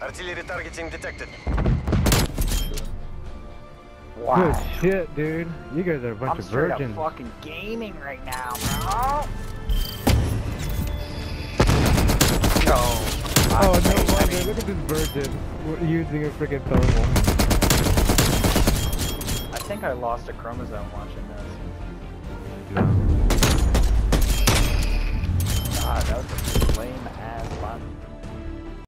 Artillery targeting detected. Wow. Good shit, dude. You guys are a bunch I'm of straight up virgins. fucking gaming right now, bro. No. Oh, I- no wonder. Look at this virgin using a freaking thermal. I think I lost a chromosome watching this.